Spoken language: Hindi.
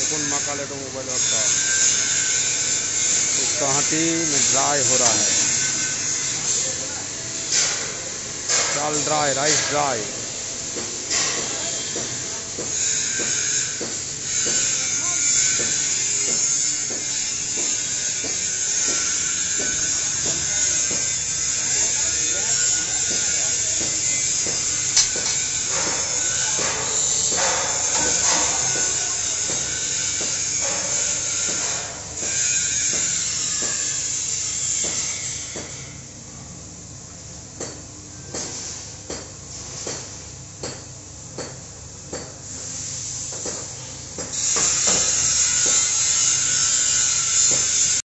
देखो मकाले तो मोबाइल का उसका हाथी में ड्राई हो रहा है। दाल ड्राई, राइस ड्राई।